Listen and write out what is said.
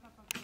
tanta papá.